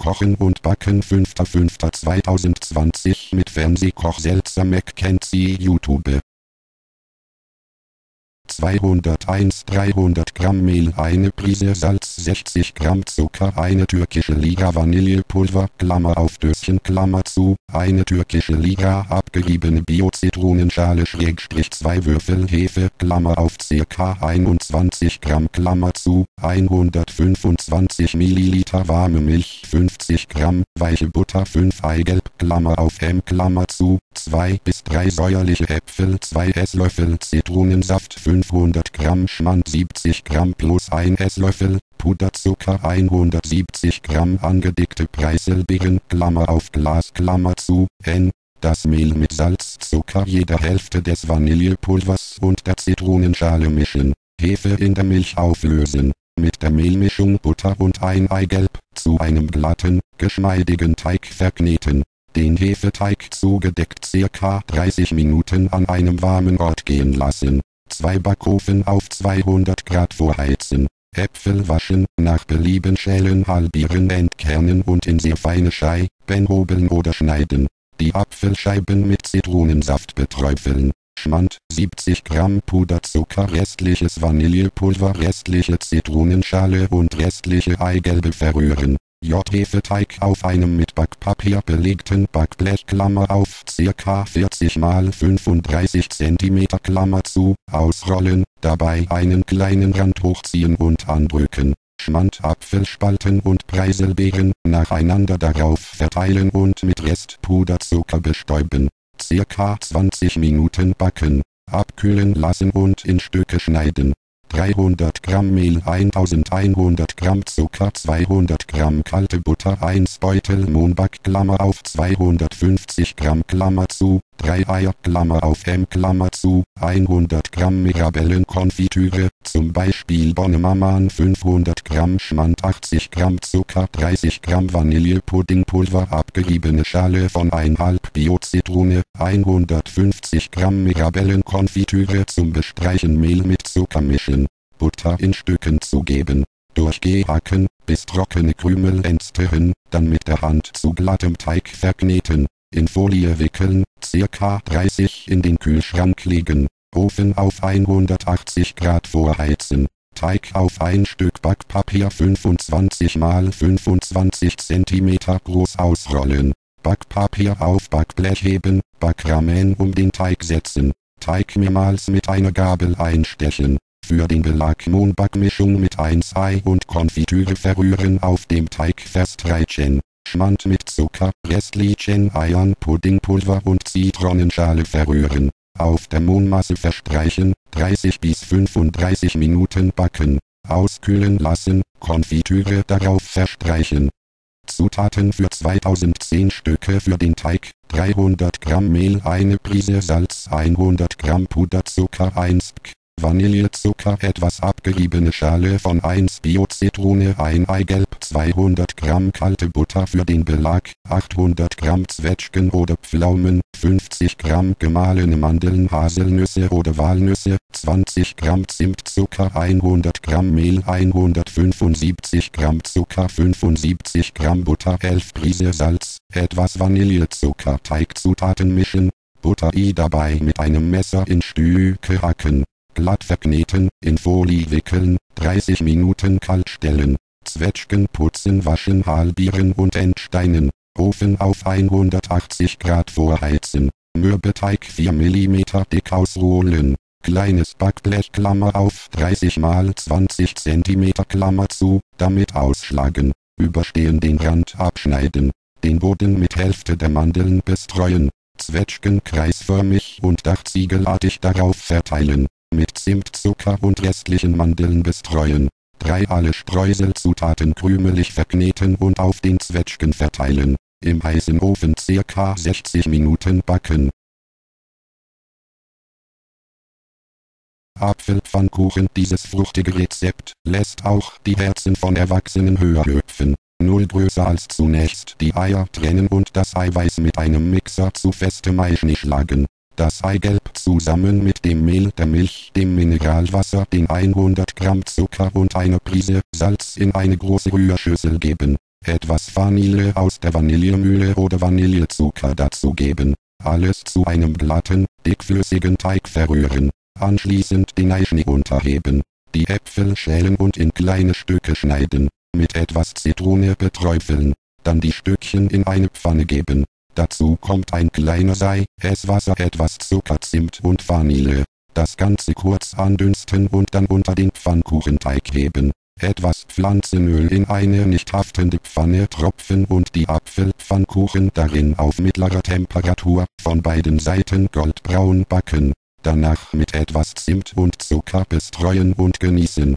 Kochen und Backen 5.5.2020 mit Fernsehkoch Seltzer McKenzie YouTube 201 300 Gramm Mehl eine Prise Salz 60 Gramm Zucker eine türkische Lira Vanillepulver Klammer auf Döschen Klammer zu eine türkische Lira abgeriebene Bio-Zitronenschale Schrägstrich 2 Würfel Hefe Klammer auf ca. 21 Gramm Klammer zu 125 Milliliter warme Milch 50 Gramm weiche Butter 5 Eigelb Klammer auf M Klammer zu 2 bis 3 säuerliche Äpfel 2 Esslöffel Zitronensaft 500 Gramm Schmand 70 Gramm plus 1 Esslöffel Puderzucker 170 Gramm angedickte Preiselbeeren Klammer auf Glas Klammer zu N das Mehl mit Salz, Zucker jeder Hälfte des Vanillepulvers und der Zitronenschale mischen. Hefe in der Milch auflösen. Mit der Mehlmischung Butter und ein Eigelb zu einem glatten, geschmeidigen Teig verkneten. Den Hefeteig zugedeckt circa 30 Minuten an einem warmen Ort gehen lassen. Zwei Backofen auf 200 Grad vorheizen. Äpfel waschen, nach Belieben schälen halbieren entkernen und in sehr feine Scheiben hobeln oder schneiden. Die Apfelscheiben mit Zitronensaft beträufeln. Schmand 70 Gramm Puderzucker restliches Vanillepulver restliche Zitronenschale und restliche Eigelbe verrühren. J-Hefeteig auf einem mit Backpapier belegten Backblech Klammer auf ca. 40 x 35 cm Klammer zu, ausrollen, dabei einen kleinen Rand hochziehen und andrücken. Schmand Apfelspalten und Preiselbeeren nacheinander darauf verteilen und mit Restpuderzucker bestäuben. Circa 20 Minuten backen, abkühlen lassen und in Stücke schneiden. 300 Gramm Mehl 1100 Gramm Zucker 200 Gramm kalte Butter 1 Beutel Mohnback Klammer auf 250 Gramm Klammer zu 3 Eier Klammer auf M Klammer zu 100 Gramm Mirabellenkonfitüre zum Beispiel Bonnemamman 500 Gramm Schmand 80 Gramm Zucker 30 Gramm Vanillepuddingpulver abgeriebene Schale von 1,5 Bio-Zitrone 150 Gramm Mirabellenkonfitüre zum Bestreichen Mehl mit Zucker mischen Butter in Stücken zugeben. Durchgehacken, bis trockene Krümel entstehen, dann mit der Hand zu glattem Teig verkneten, in Folie wickeln, circa 30 in den Kühlschrank legen, Ofen auf 180 Grad vorheizen, Teig auf ein Stück Backpapier 25 x 25 cm groß ausrollen, Backpapier auf Backblech heben, Backrahmen um den Teig setzen, Teig mehrmals mit einer Gabel einstechen, für den Belag Mohnbackmischung mit 1 Ei und Konfitüre verrühren auf dem Teig verstreichen. Schmand mit Zucker, restlichen Eiern, Puddingpulver und Zitronenschale verrühren. Auf der Mohnmasse verstreichen, 30 bis 35 Minuten backen. Auskühlen lassen, Konfitüre darauf verstreichen. Zutaten für 2010 Stücke für den Teig, 300 Gramm Mehl, eine Prise Salz, 100 Gramm Puderzucker, 1 K Vanillezucker etwas abgeriebene Schale von 1 Bio-Zitrone ein Eigelb 200 Gramm kalte Butter für den Belag 800 Gramm Zwetschgen oder Pflaumen 50 Gramm gemahlene Mandeln Haselnüsse oder Walnüsse 20 Gramm Zimtzucker 100 Gramm Mehl 175 Gramm Zucker 75 Gramm Butter 11 Prise Salz etwas Vanillezucker Teigzutaten mischen Butter i dabei mit einem Messer in Stücke hacken glatt verkneten, in Folie wickeln, 30 Minuten kalt stellen, Zwetschgen putzen waschen halbieren und entsteinen, Ofen auf 180 Grad vorheizen, Mürbeteig 4 mm dick ausrollen, kleines Backblech Klammer auf 30 x 20 cm Klammer zu, damit ausschlagen, überstehen den Rand abschneiden, den Boden mit Hälfte der Mandeln bestreuen, Zwetschgen kreisförmig und dachziegelartig darauf verteilen, mit Zimtzucker und restlichen Mandeln bestreuen. 3 alle Streuselzutaten krümelig verkneten und auf den Zwetschgen verteilen. Im heißen Ofen ca. 60 Minuten backen. Apfelpfannkuchen Dieses fruchtige Rezept lässt auch die Herzen von Erwachsenen höher hüpfen. Null größer als zunächst die Eier trennen und das Eiweiß mit einem Mixer zu festem Eischnee schlagen das Eigelb zusammen mit dem Mehl, der Milch, dem Mineralwasser, den 100 Gramm Zucker und einer Prise Salz in eine große Rührschüssel geben. etwas Vanille aus der Vanillemühle oder Vanillezucker dazugeben. Alles zu einem glatten, dickflüssigen Teig verrühren. Anschließend den Eischnee unterheben. Die Äpfel schälen und in kleine Stücke schneiden. Mit etwas Zitrone beträufeln. Dann die Stückchen in eine Pfanne geben. Dazu kommt ein kleiner Sei, Esswasser, etwas Zucker, Zimt und Vanille. Das Ganze kurz andünsten und dann unter den Pfannkuchenteig heben. Etwas Pflanzenöl in eine nicht haftende Pfanne tropfen und die Apfelpfannkuchen darin auf mittlerer Temperatur von beiden Seiten goldbraun backen. Danach mit etwas Zimt und Zucker bestreuen und genießen.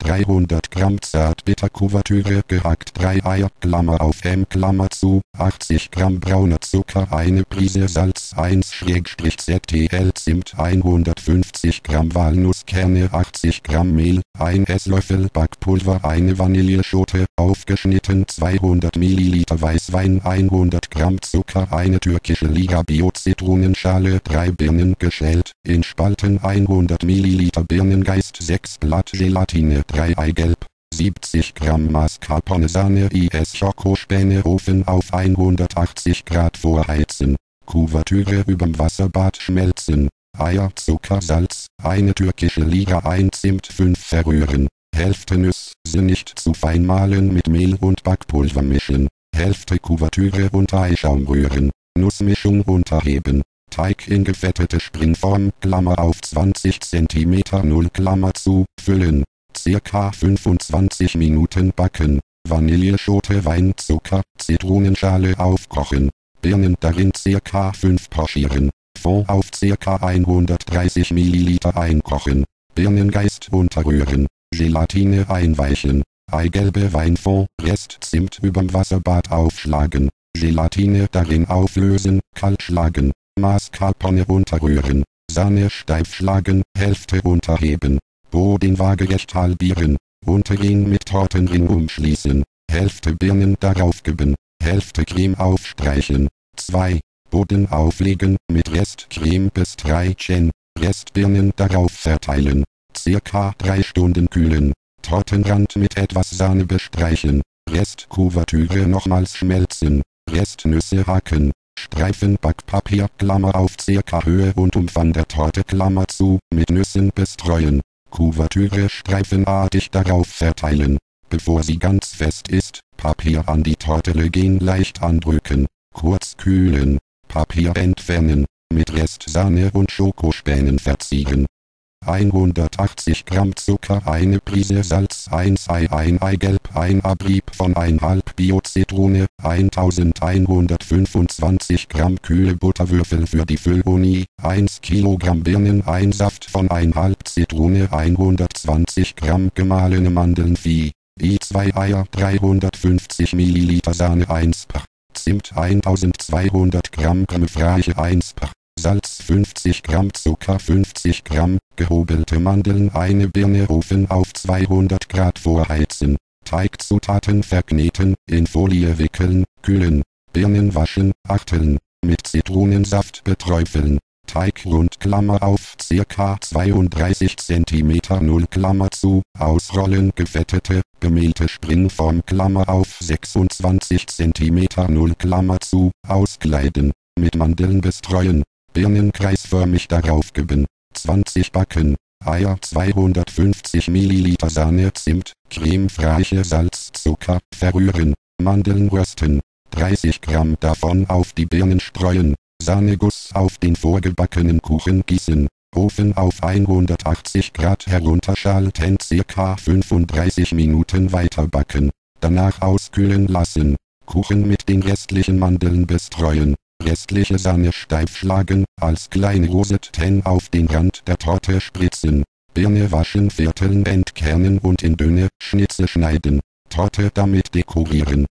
300 Gramm Zartbitterkuvertüre gehackt 3 Eier, Klammer auf M, Klammer zu, 80 Gramm brauner Zucker, eine Prise Salz, 1-ZTL Zimt, 150 Gramm Walnusskerne, 80 Gramm Mehl, 1 Esslöffel Backpulver, eine Vanilleschote, aufgeschnitten 200 Milliliter Weißwein, 100 Gramm Zucker, eine türkische Lira Bio-Zitronenschale, 3 Birnen geschält, in Spalten 100 Milliliter Birnengeist, 6 Blatt Gelatine, 3 Eigelb, 70 Gramm Mascarpone-Sahne IS Schokospäne Ofen auf 180 Grad vorheizen. Kuvertüre überm Wasserbad schmelzen. Eier, Zucker, Salz, eine türkische Lira, ein Zimt, 5 verrühren. Hälfte Nüsse nicht zu fein mahlen mit Mehl und Backpulver mischen. Hälfte Kuvertüre und Eischaum rühren. Nussmischung unterheben. Teig in gefettete Springform, Klammer auf 20 cm 0 Klammer zu, füllen circa 25 Minuten backen. Vanilleschote Weinzucker, Zitronenschale aufkochen. Birnen darin circa 5 pochieren. Fond auf circa 130 ml einkochen. Birnengeist unterrühren. Gelatine einweichen. Eigelbe Weinfond, Rest Zimt überm Wasserbad aufschlagen. Gelatine darin auflösen, kalt schlagen. Mascarpone unterrühren. Sahne steif schlagen, Hälfte unterheben. Boden waagerecht halbieren, untergehen mit Tortenring umschließen, Hälfte Birnen darauf geben, Hälfte Creme aufstreichen, 2. Boden auflegen, mit Restcreme bestreichen, Restbirnen darauf verteilen, circa 3 Stunden kühlen, Tortenrand mit etwas Sahne bestreichen, Restkuvertüre nochmals schmelzen, Restnüsse hacken, Streifen Backpapier Klammer auf circa Höhe und Umfang der Torte Klammer zu, mit Nüssen bestreuen, Kuvertüre streifenartig darauf verteilen. Bevor sie ganz fest ist, Papier an die Torte legen leicht andrücken, kurz kühlen, Papier entfernen, mit Restsahne und Schokospänen verzieren. 180 Gramm Zucker, eine Prise Salz, 1 Ei, 1 Eigelb, 1 Abrieb von 1,5 Bio-Zitrone, 1125 Gramm kühle Butterwürfel für die Fülluni, 1 Kilogramm Birnen, 1 Saft von 1,5 Zitrone, 120 Gramm gemahlene Mandeln, Vieh, i 2 Eier, 350 Milliliter Sahne, 1 Pach, Zimt 1200 Gramm Cremefraiche 1 Pach. Salz 50 Gramm Zucker 50 Gramm, gehobelte Mandeln eine Birne Ofen auf 200 Grad vorheizen, Teigzutaten verkneten, in Folie wickeln, kühlen, Birnen waschen, achteln, mit Zitronensaft beträufeln, Teig rund Klammer auf ca. 32 cm 0 Klammer zu, ausrollen gefettete, gemehlte Springform Klammer auf 26 cm 0 Klammer zu, auskleiden, mit Mandeln bestreuen, Birnen kreisförmig darauf geben. 20 Backen. Eier 250 ml Sahne Zimt, Creme Fraiche Salz Zucker, verrühren, Mandeln rösten, 30 Gramm davon auf die Birnen streuen, Sahneguss auf den vorgebackenen Kuchen gießen, Ofen auf 180 Grad herunterschalten ca. 35 Minuten weiter backen, danach auskühlen lassen, Kuchen mit den restlichen Mandeln bestreuen, Restliche Sahne steif schlagen, als kleine Rosetten auf den Rand der Torte spritzen. Birne waschen, Vierteln entkernen und in dünne Schnitze schneiden. Torte damit dekorieren.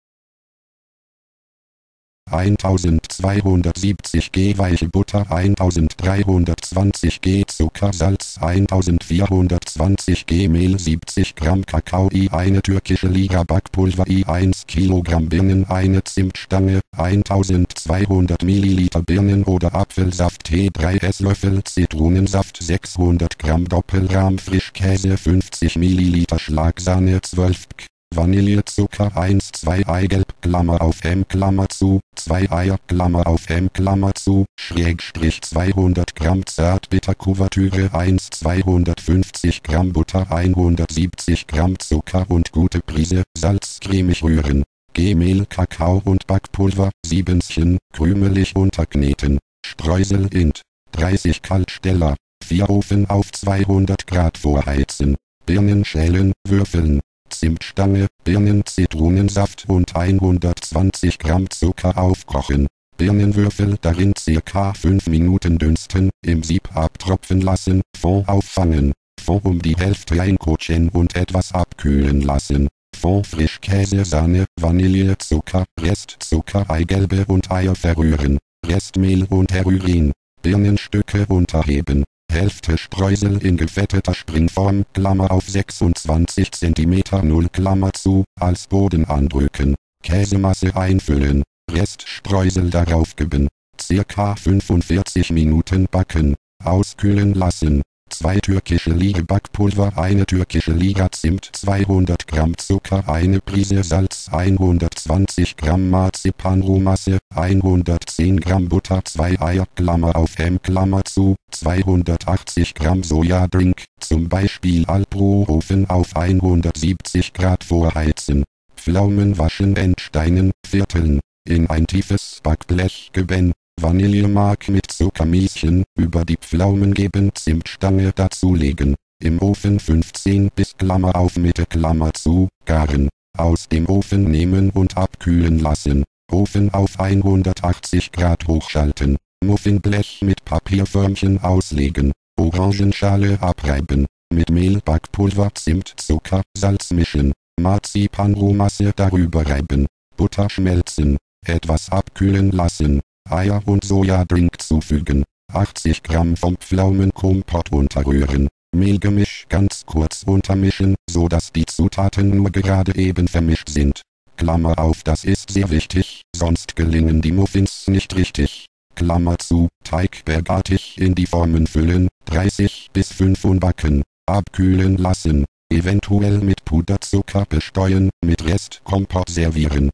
1270 g weiche Butter 1320 g Zucker Salz 1420 g Mehl 70 Gramm Kakao i eine türkische Liga Backpulver i 1 Kilogramm Birnen eine Zimtstange 1200 Milliliter Birnen oder Apfelsaft Tee 3 Esslöffel Zitronensaft 600 Gramm Doppelrahm Frischkäse 50 Milliliter Schlagsahne 12 Vanillezucker 1 2 Eigelb Klammer auf M Klammer zu, 2 Eier Klammer auf M Klammer zu, Schrägstrich 200 Gramm Zartbitterkuvertüre 1 250 Gramm Butter 170 Gramm Zucker und gute Prise Salz cremig rühren. Gmehl Kakao und Backpulver, Siebenchen, krümelig unterkneten. Streusel int. 30 Kaltsteller. 4 Ofen auf 200 Grad vorheizen. Birnen schälen, würfeln. Zimtstange, Birnen Zitronensaft und 120 Gramm Zucker aufkochen. Birnenwürfel darin circa 5 Minuten dünsten, im Sieb abtropfen lassen, Fond auffangen. Fond um die Hälfte einkochen und etwas abkühlen lassen. Fond Frischkäse, Sahne, Vanille, Zucker, Restzucker, Eigelbe und Eier verrühren. Restmehl und Herurin. Birnenstücke unterheben. Hälfte Streusel in gefetteter Springform, Klammer auf 26 cm 0 Klammer zu, als Boden andrücken. Käsemasse einfüllen. Reststreusel darauf geben. Circa 45 Minuten backen. Auskühlen lassen. 2 türkische Liga Backpulver, eine türkische Liga Zimt, 200 Gramm Zucker, eine Prise Salz, 120 Gramm Marzipanrohmasse, 110 Gramm Butter, 2 Eier, Klammer auf M, Klammer zu, 280 Gramm Sojadrink, zum Beispiel Alpro-Ofen auf 170 Grad vorheizen. Pflaumen waschen entsteinen, vierteln, in ein tiefes Backblech geben, Vanillemark mit Zuckermieschen, über die Pflaumen geben Zimtstange dazulegen, im Ofen 15 bis Klammer auf Mitte Klammer zu, garen, aus dem Ofen nehmen und abkühlen lassen, Ofen auf 180 Grad hochschalten, Muffinblech mit Papierförmchen auslegen, Orangenschale abreiben, mit Mehl Backpulver Zimt Zucker Salz mischen, Marzipanrohmasse darüber reiben, Butter schmelzen, etwas abkühlen lassen, Eier und Sojadrink zufügen. 80 Gramm vom Pflaumenkompott unterrühren. Mehlgemisch ganz kurz untermischen, so dass die Zutaten nur gerade eben vermischt sind. Klammer auf das ist sehr wichtig, sonst gelingen die Muffins nicht richtig. Klammer zu, Teig bergartig in die Formen füllen, 30 bis 5 backen, abkühlen lassen, eventuell mit Puderzucker bestreuen, mit Restkompott servieren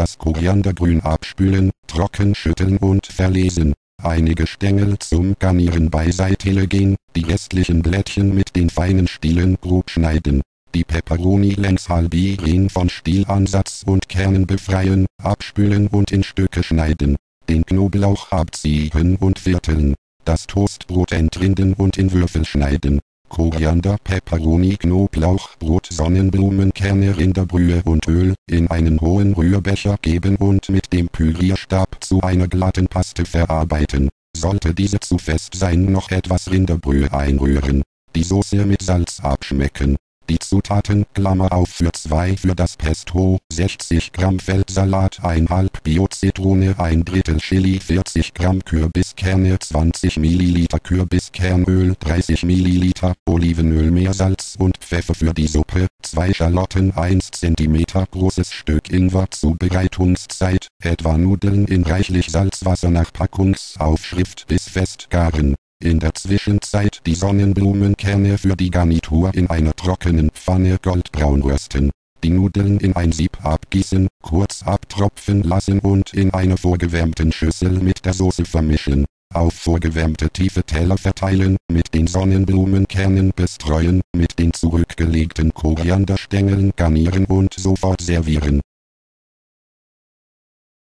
das Koriandergrün abspülen, trocken schütteln und verlesen. Einige Stängel zum Garnieren beiseite legen, die restlichen Blättchen mit den feinen Stielen grob schneiden. Die Peperoni längs halbieren von Stielansatz und Kernen befreien, abspülen und in Stücke schneiden. Den Knoblauch abziehen und vierteln. Das Toastbrot entrinden und in Würfel schneiden. Koriander, Peperoni, Knoblauch, Brot, Sonnenblumenkerne, Rinderbrühe und Öl in einen hohen Rührbecher geben und mit dem Pürierstab zu einer glatten Paste verarbeiten. Sollte diese zu fest sein, noch etwas Rinderbrühe einrühren. Die Soße mit Salz abschmecken. Die Zutaten Klammer auf für 2 für das Pesto, 60 Gramm Feldsalat, 1,5 Bio-Zitrone, 1 Drittel Chili, 40 Gramm Kürbiskerne, 20 Milliliter Kürbiskernöl, 30 Milliliter Olivenöl, Meersalz und Pfeffer für die Suppe, 2 Schalotten, 1 cm großes Stück Ingwer Zubereitungszeit, etwa Nudeln in reichlich Salzwasser nach Packungsaufschrift bis fest garen. In der Zwischenzeit die Sonnenblumenkerne für die Garnitur in einer trockenen Pfanne goldbraun rösten. Die Nudeln in ein Sieb abgießen, kurz abtropfen lassen und in einer vorgewärmten Schüssel mit der Soße vermischen. Auf vorgewärmte tiefe Teller verteilen, mit den Sonnenblumenkernen bestreuen, mit den zurückgelegten Korianderstängeln garnieren und sofort servieren.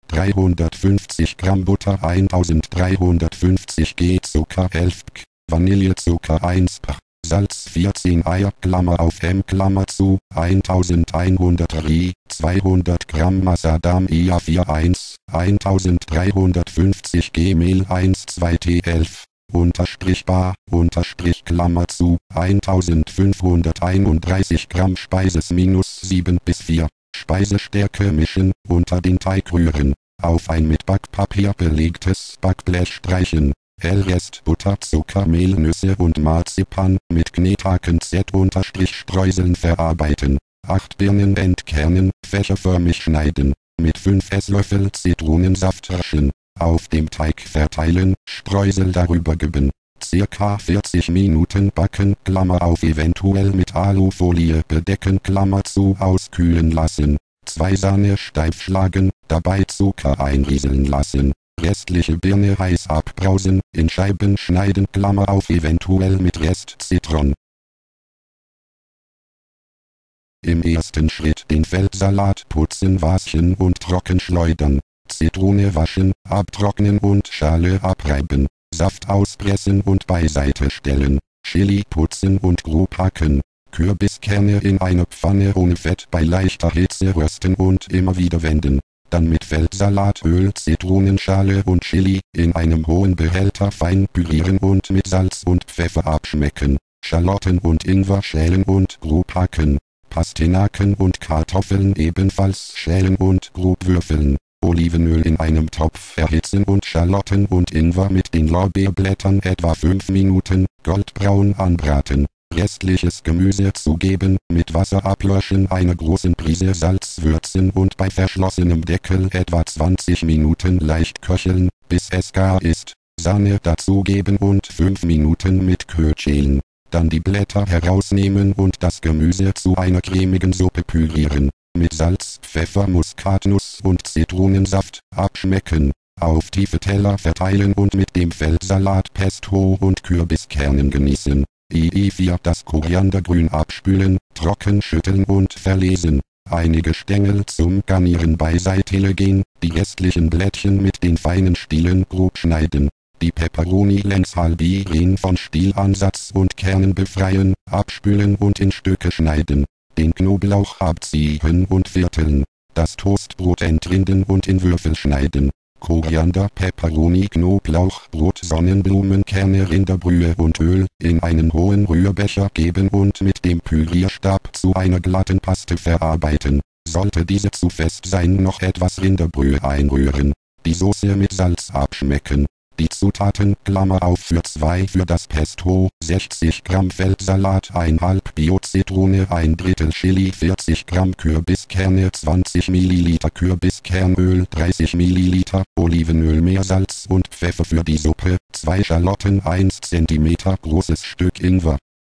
350 Gramm Butter 1350 G Zucker 11 G, Vanillezucker 1 P, Salz 14 Eier Klammer auf M Klammer zu, 1100 Ri, 200 Gramm Masadam IA 41, 1350 G Mehl 1 2 T11, Unterstrich Bar, Unterstrich Klammer zu, 1531 Gramm Speises minus 7 bis 4. Speisestärke mischen, unter den Teig rühren, auf ein mit Backpapier belegtes Backblech streichen, Hellrest Butter, Zucker, Mehl, Nüsse und Marzipan mit Knethaken Z-Streuseln verarbeiten. 8 Birnen entkernen, fächerförmig schneiden, mit 5 Esslöffel Zitronensaft röschen, auf dem Teig verteilen, Streusel darüber geben, circa 40 Minuten backen, Klammer auf eventuell mit Alufolie bedecken, Klammer zu auskühlen lassen. Zwei Sahne steif schlagen, dabei Zucker einrieseln lassen. Restliche Birne heiß abbrausen, in Scheiben schneiden, Klammer auf eventuell mit Rest Zitron. Im ersten Schritt den Feldsalat putzen, waschen und trocken schleudern. Zitrone waschen, abtrocknen und Schale abreiben. Saft auspressen und beiseite stellen. Chili putzen und grob hacken. Kürbiskerne in eine Pfanne ohne Fett bei leichter Hitze rösten und immer wieder wenden. Dann mit Feldsalatöl, Zitronenschale und Chili in einem hohen Behälter fein pürieren und mit Salz und Pfeffer abschmecken. Schalotten und Ingwer schälen und grob hacken. Pastinaken und Kartoffeln ebenfalls schälen und grob würfeln. Olivenöl in einem Topf erhitzen und Schalotten und Ingwer mit den Lorbeerblättern etwa 5 Minuten goldbraun anbraten. Restliches Gemüse zugeben, mit Wasser ablöschen, eine große Prise Salz würzen und bei verschlossenem Deckel etwa 20 Minuten leicht köcheln, bis es gar ist. Sahne dazugeben und 5 Minuten mit Köcheln. Dann die Blätter herausnehmen und das Gemüse zu einer cremigen Suppe pürieren mit Salz, Pfeffer, Muskatnuss und Zitronensaft abschmecken, auf tiefe Teller verteilen und mit dem Feldsalat Pesto und Kürbiskernen genießen. II4 das Koriandergrün abspülen, trocken schütteln und verlesen. Einige Stängel zum Garnieren beiseite legen, die restlichen Blättchen mit den feinen Stielen grob schneiden. Die Peperoni längs halbieren von Stielansatz und Kernen befreien, abspülen und in Stücke schneiden den Knoblauch abziehen und vierteln, das Toastbrot entrinden und in Würfel schneiden, Koriander, Peperoni, Knoblauch, Brot, Sonnenblumenkerne, Rinderbrühe und Öl in einen hohen Rührbecher geben und mit dem Pürierstab zu einer glatten Paste verarbeiten. Sollte diese zu fest sein, noch etwas Rinderbrühe einrühren. Die Soße mit Salz abschmecken. Die Zutaten, Klammer auf für 2 für das Pesto, 60 Gramm Feldsalat, 1,5 Bio-Zitrone, 1 Drittel Chili, 40 Gramm Kürbiskerne, 20 Milliliter Kürbiskernöl, 30 Milliliter Olivenöl, Meersalz und Pfeffer für die Suppe, 2 Schalotten, 1 cm großes Stück Ingwer,